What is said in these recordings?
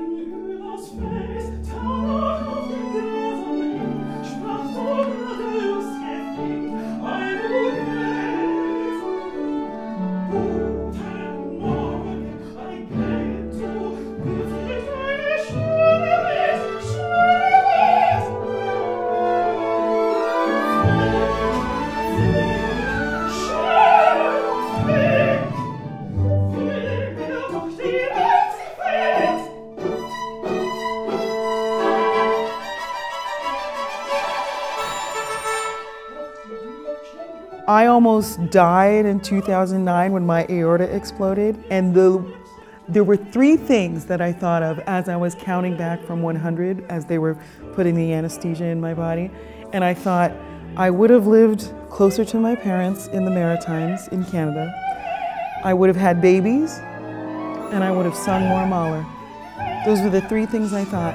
in I almost died in 2009 when my aorta exploded, and the there were three things that I thought of as I was counting back from 100 as they were putting the anesthesia in my body. And I thought I would have lived closer to my parents in the Maritimes in Canada. I would have had babies, and I would have sung more Mahler. Those were the three things I thought.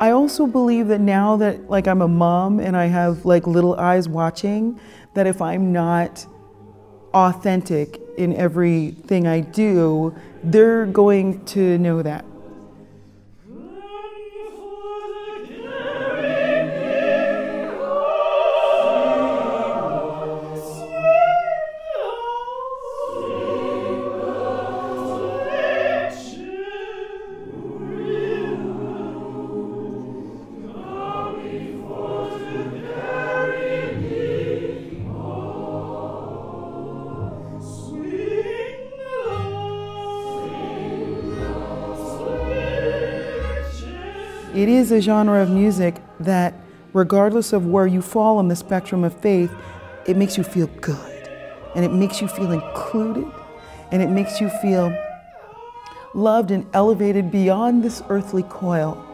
I also believe that now that like I'm a mom and I have like little eyes watching, that if I'm not authentic in everything I do, they're going to know that. It is a genre of music that, regardless of where you fall on the spectrum of faith, it makes you feel good. And it makes you feel included. And it makes you feel loved and elevated beyond this earthly coil.